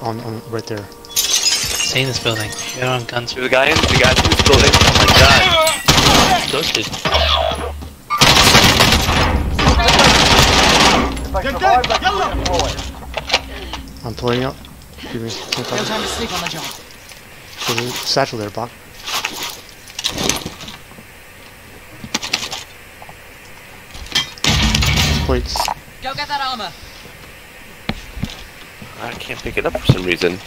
on, on right there. Stay in this building. Get on guns. There's a guy in the guy in this building. Oh my god. Ghosted. I'm pulling up. Give me some No time to sleep on the job. There's a satchel there, Bach. Plates. Go get that armor. I can't pick it up for some reason.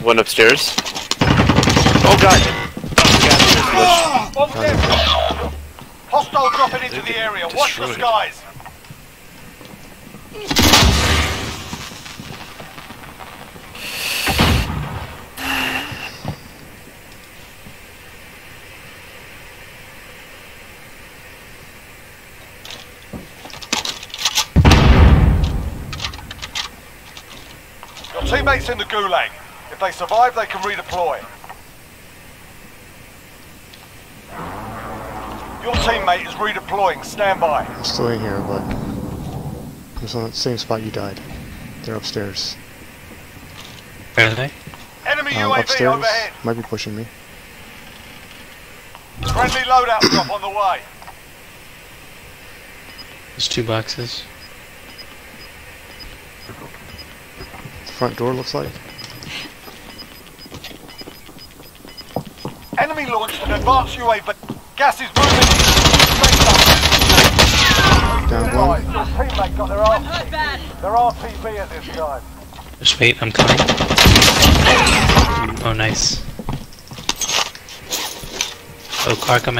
One upstairs. Oh god. Oh, god. Hostile dropping into the area. Watch the skies. Teammates in the gulag. If they survive, they can redeploy. Your teammate is redeploying. Stand by. I'm still in here, but I'm still in the same spot you died. They're upstairs. Where are they? Enemy Um, UAV upstairs. overhead. Might be pushing me. Friendly loadout drop on the way. There's two boxes. The front door looks like. Enemy launched an advanced UAV. But gas is moving. Down one. Your teammate got their, R- their RTB at this time. Just wait, I'm coming. Oh, nice. Oh, car coming.